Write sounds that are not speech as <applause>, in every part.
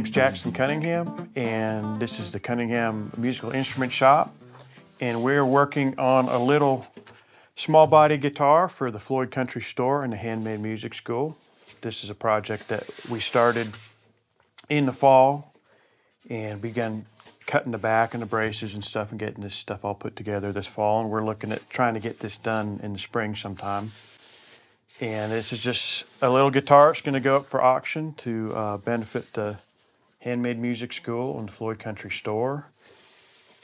Name's Jackson Cunningham, and this is the Cunningham Musical Instrument Shop. And we're working on a little small body guitar for the Floyd Country Store and the Handmade Music School. This is a project that we started in the fall and began cutting the back and the braces and stuff and getting this stuff all put together this fall. And we're looking at trying to get this done in the spring sometime. And this is just a little guitar. It's going to go up for auction to uh, benefit the Handmade Music School and Floyd Country Store.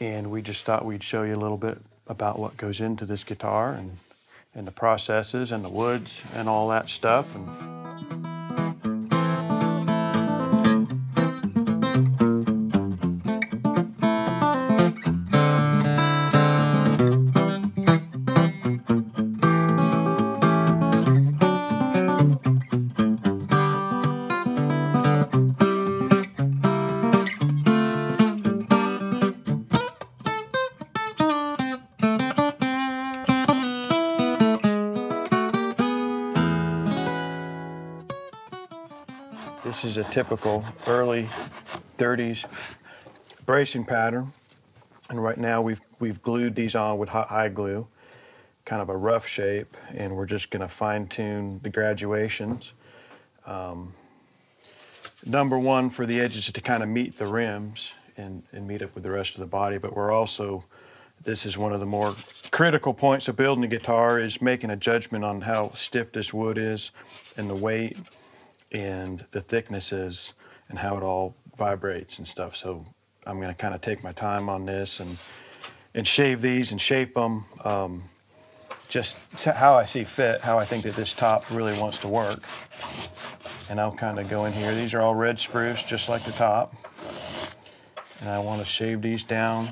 And we just thought we'd show you a little bit about what goes into this guitar and, and the processes and the woods and all that stuff. And, typical early 30s bracing pattern. And right now we've, we've glued these on with hot hide glue, kind of a rough shape, and we're just gonna fine tune the graduations. Um, number one for the edges to kind of meet the rims and, and meet up with the rest of the body, but we're also, this is one of the more critical points of building a guitar is making a judgment on how stiff this wood is and the weight and the thicknesses and how it all vibrates and stuff. So I'm going to kind of take my time on this and and shave these and shape them um, just how I see fit, how I think that this top really wants to work. And I'll kind of go in here. These are all red spruce, just like the top. And I want to shave these down.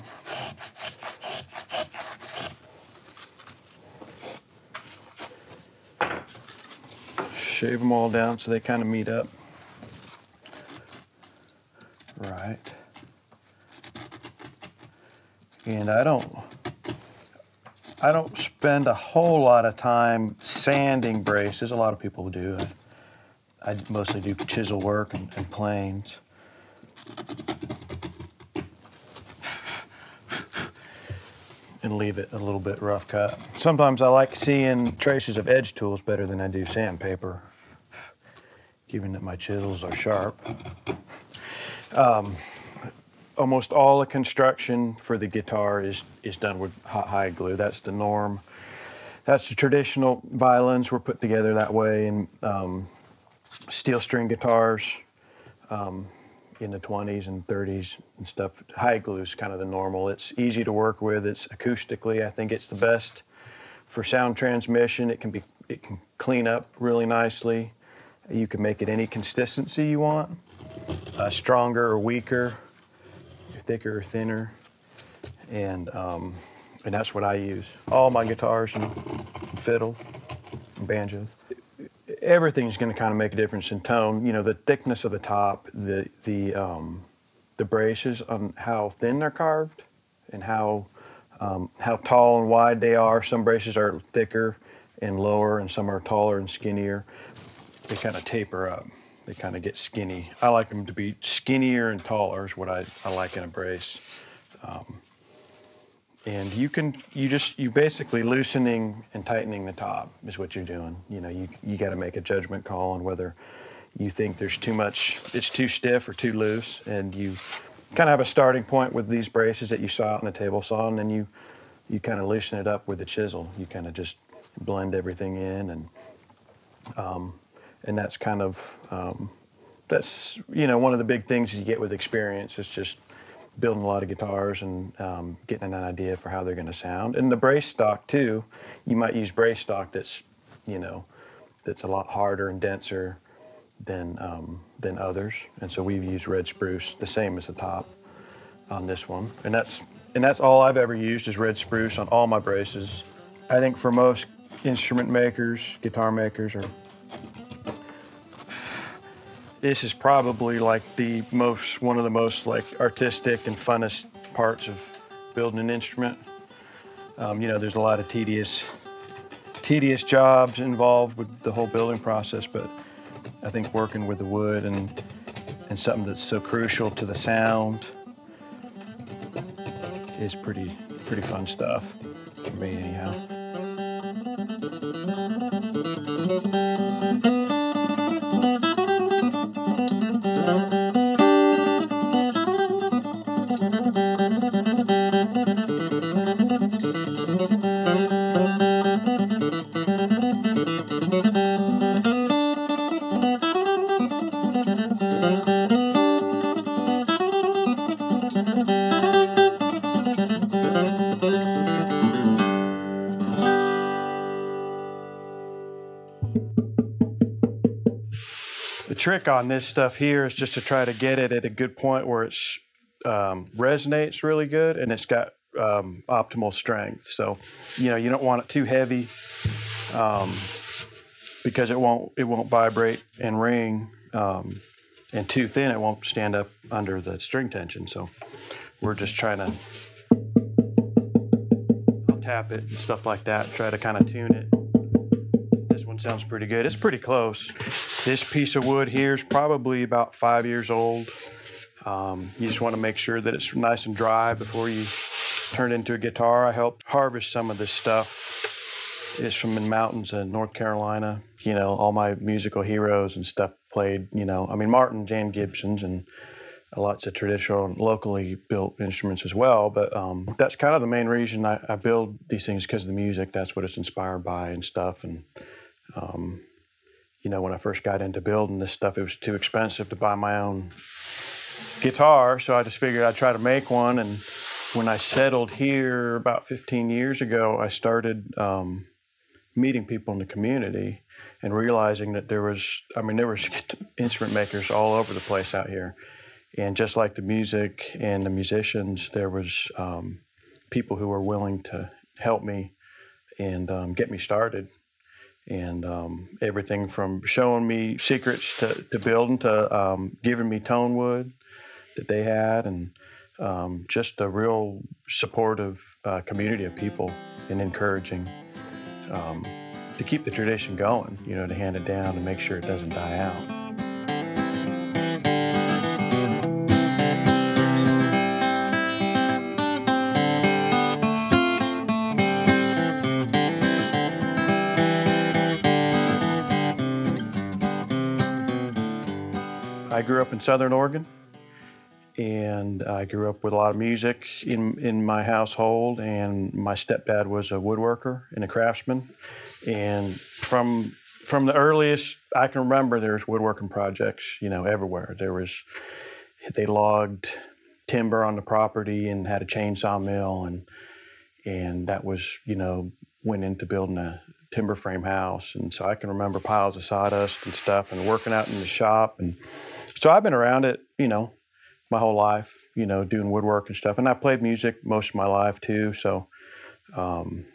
Shave them all down so they kind of meet up. Right. And I don't I don't spend a whole lot of time sanding braces. A lot of people do. I, I mostly do chisel work and, and planes. And leave it a little bit rough cut. Sometimes I like seeing traces of edge tools better than I do sandpaper, given that my chisels are sharp. Um, almost all the construction for the guitar is, is done with hot hide glue. That's the norm. That's the traditional violins were put together that way, and um, steel string guitars um, in the 20s and 30s and stuff. Hide glue is kind of the normal. It's easy to work with. It's acoustically, I think it's the best for sound transmission. It can be, it can clean up really nicely. You can make it any consistency you want, uh, stronger or weaker thicker or thinner. And, um, and that's what I use. All my guitars and fiddles and banjos. Everything's going to kind of make a difference in tone. You know, the thickness of the top, the, the, um, the braces on how thin they're carved and how, um, how tall and wide they are. Some braces are thicker and lower and some are taller and skinnier. They kind of taper up they kind of get skinny. I like them to be skinnier and taller is what I, I like in a brace. Um, and you can, you just, you basically loosening and tightening the top is what you're doing. You know, you, you got to make a judgment call on whether you think there's too much, it's too stiff or too loose. And you kind of have a starting point with these braces that you saw out in the table saw, and then you, you kind of loosen it up with the chisel. You kind of just blend everything in and, um, and that's kind of um, that's you know one of the big things you get with experience is just building a lot of guitars and um, getting an idea for how they're going to sound. And the brace stock too, you might use brace stock that's you know that's a lot harder and denser than um, than others. And so we've used red spruce, the same as the top on this one. And that's and that's all I've ever used is red spruce on all my braces. I think for most instrument makers, guitar makers, or this is probably like the most, one of the most like artistic and funnest parts of building an instrument. Um, you know, there's a lot of tedious, tedious jobs involved with the whole building process, but I think working with the wood and and something that's so crucial to the sound is pretty, pretty fun stuff for me anyhow. Trick on this stuff here is just to try to get it at a good point where it's um, resonates really good and it's got um, optimal strength. So, you know, you don't want it too heavy um, because it won't it won't vibrate and ring, um, and too thin it won't stand up under the string tension. So, we're just trying to I'll tap it and stuff like that. Try to kind of tune it. This one sounds pretty good. It's pretty close. This piece of wood here is probably about five years old. Um, you just want to make sure that it's nice and dry before you turn it into a guitar. I helped harvest some of this stuff. It's from the mountains in North Carolina. You know, all my musical heroes and stuff played, you know, I mean, Martin, Jan Gibsons, and lots of traditional and locally built instruments as well. But um, that's kind of the main reason I, I build these things because of the music. That's what it's inspired by and stuff. And um, you know, when I first got into building this stuff, it was too expensive to buy my own guitar. So I just figured I'd try to make one. And when I settled here about 15 years ago, I started um, meeting people in the community and realizing that there was, I mean, there was <laughs> instrument makers all over the place out here. And just like the music and the musicians, there was um, people who were willing to help me and um, get me started and um, everything from showing me secrets to, to building to um, giving me tone wood that they had and um, just a real supportive uh, community of people and encouraging um, to keep the tradition going, you know, to hand it down and make sure it doesn't die out. I grew up in Southern Oregon, and I grew up with a lot of music in in my household. And my stepdad was a woodworker and a craftsman, and from from the earliest I can remember, there's woodworking projects, you know, everywhere. There was they logged timber on the property and had a chainsaw mill, and and that was you know went into building a timber frame house. And so I can remember piles of sawdust and stuff, and working out in the shop and so I've been around it, you know, my whole life, you know, doing woodwork and stuff. And I played music most of my life too. So um,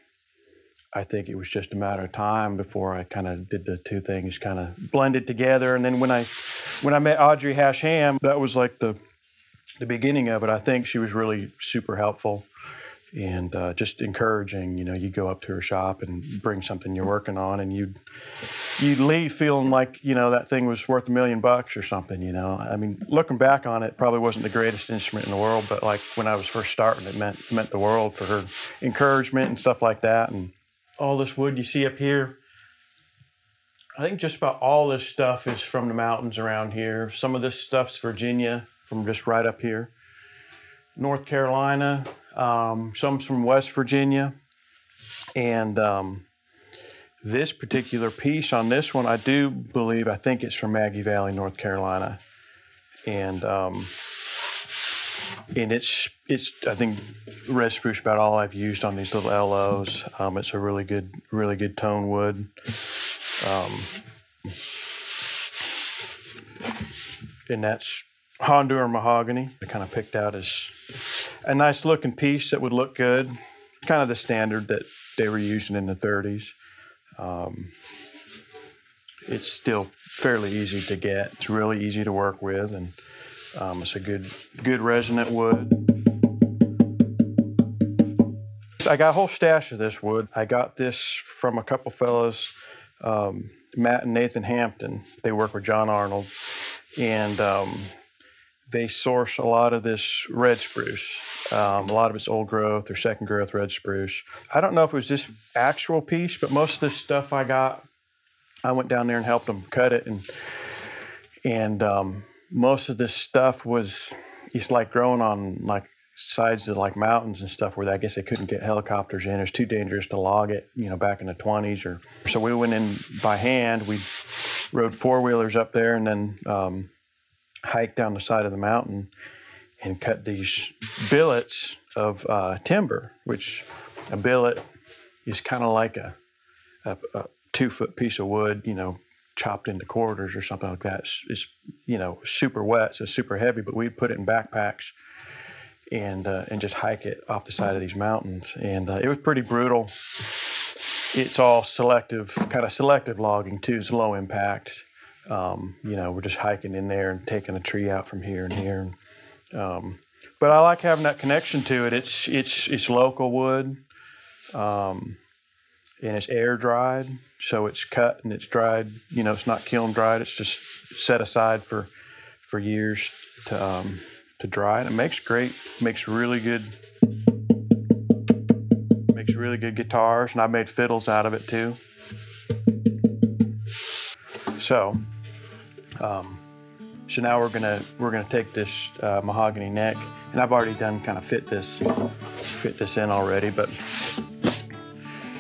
I think it was just a matter of time before I kind of did the two things kind of blended together. And then when I when I met Audrey Hash Ham, that was like the the beginning of it. I think she was really super helpful and uh, just encouraging. You know, you go up to her shop and bring something you're working on, and you'd you'd leave feeling like you know that thing was worth a million bucks or something. You know, I mean, looking back on it, probably wasn't the greatest instrument in the world, but like when I was first starting, it meant meant the world for her encouragement and stuff like that. And all this wood you see up here. I think just about all this stuff is from the mountains around here. Some of this stuff's Virginia, from just right up here. North Carolina, um, some's from West Virginia, and um, this particular piece on this one, I do believe, I think it's from Maggie Valley, North Carolina, and um, and it's it's I think red spruce about all I've used on these little LOs. Um, it's a really good really good tone wood. Um, and that's Honduran mahogany. I kind of picked out as a nice looking piece that would look good. Kind of the standard that they were using in the 30s. Um, it's still fairly easy to get. It's really easy to work with, and um, it's a good good resonant wood. I got a whole stash of this wood. I got this from a couple fellows, um, Matt and Nathan Hampton. They work with John Arnold, and um, they source a lot of this red spruce. Um, a lot of it's old growth or second growth red spruce. I don't know if it was this actual piece, but most of this stuff I got, I went down there and helped them cut it, and and um, most of this stuff was it's like growing on like sides of like mountains and stuff where I guess they couldn't get helicopters in. It was too dangerous to log it, you know, back in the 20s or so we went in by hand. We rode four wheelers up there and then um, hiked down the side of the mountain and cut these billets of uh, timber, which a billet is kind of like a, a, a, two foot piece of wood, you know, chopped into quarters or something like that. It's, it's you know super wet, so super heavy, but we'd put it in backpacks and uh, and just hike it off the side of these mountains, and uh, it was pretty brutal. It's all selective, kind of selective logging too. It's low impact. Um, you know, we're just hiking in there and taking a tree out from here and here. Um, but I like having that connection to it. It's it's it's local wood, um, and it's air dried, so it's cut and it's dried. You know, it's not kiln dried. It's just set aside for for years to um, to dry. And it makes great, makes really good, makes really good guitars. And I made fiddles out of it too. So, um, so now we're gonna we're gonna take this uh, mahogany neck, and I've already done kind of fit this fit this in already, but as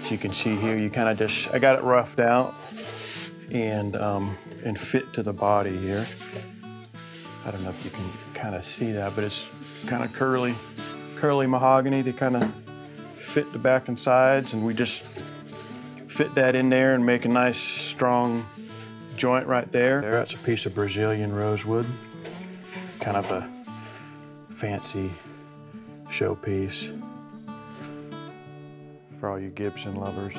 you can see here, you kind of just I got it roughed out and um, and fit to the body here. I don't know if you can kind of see that, but it's kind of curly, curly mahogany to kind of fit the back and sides, and we just fit that in there and make a nice strong joint right there. there. That's a piece of Brazilian rosewood, kind of a fancy showpiece for all you Gibson lovers.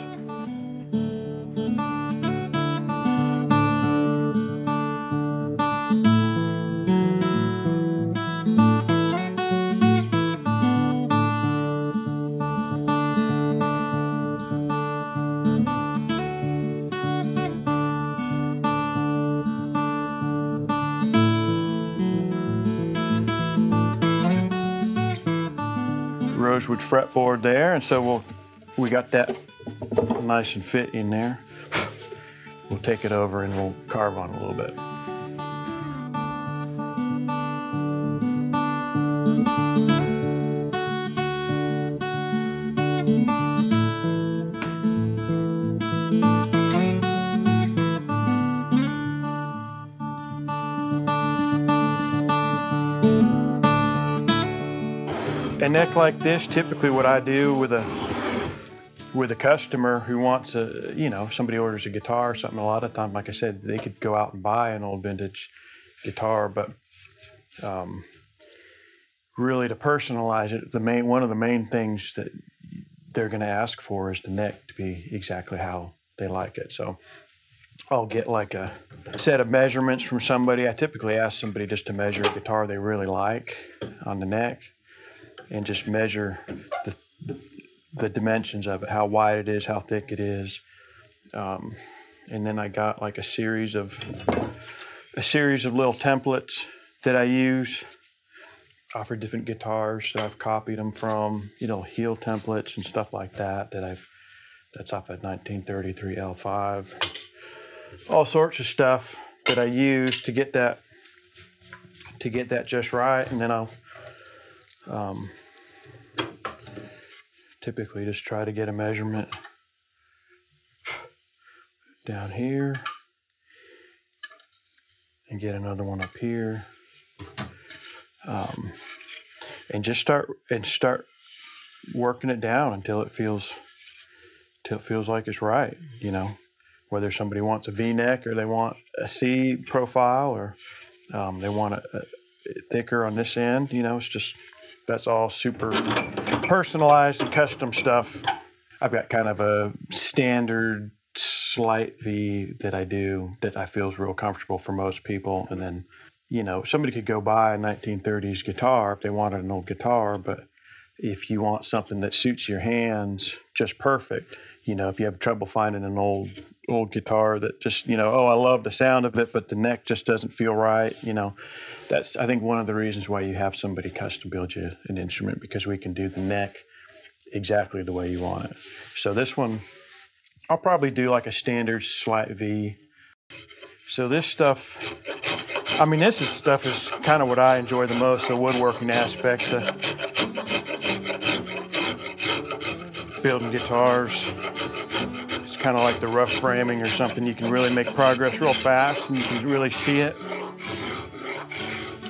Rosewood fretboard there, and so we'll we got that nice and fit in there. We'll take it over and we'll carve on a little bit. A neck like this, typically what I do with a with a customer who wants a, you know, somebody orders a guitar or something, a lot of times, like I said, they could go out and buy an old vintage guitar, but um, really to personalize it, the main one of the main things that they're going to ask for is the neck to be exactly how they like it. So I'll get like a set of measurements from somebody. I typically ask somebody just to measure a guitar they really like on the neck and just measure the, the dimensions of it, how wide it is, how thick it is. Um, and then I got like a series of a series of little templates that I use uh, for different guitars that I've copied them from, you know, heel templates and stuff like that that I've that's off a 1933 L5. All sorts of stuff that I use to get that to get that just right, and then I'll um, typically just try to get a measurement down here and get another one up here. Um, and just start and start working it down until it feels until it feels like it's right you know? Whether somebody wants a v-neck or they want a c profile or um, they want a, a thicker on this end you know it's just that's all super personalized and custom stuff. I've got kind of a standard slight V that I do that I feel is real comfortable for most people. And then, you know, somebody could go buy a 1930s guitar if they wanted an old guitar, but if you want something that suits your hands just perfect, you know, if you have trouble finding an old old guitar that just, you know, oh, I love the sound of it, but the neck just doesn't feel right, you know, that's I think one of the reasons why you have somebody custom build you an instrument because we can do the neck exactly the way you want it. So this one, I'll probably do like a standard slight V. So this stuff, I mean, this is stuff is kind of what I enjoy the most, the woodworking aspect, building guitars. It's kind of like the rough framing or something. You can really make progress real fast and you can really see it.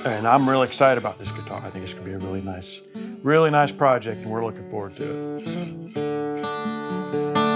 And I'm really excited about this guitar. I think it's gonna be a really nice, really nice project and we're looking forward to it.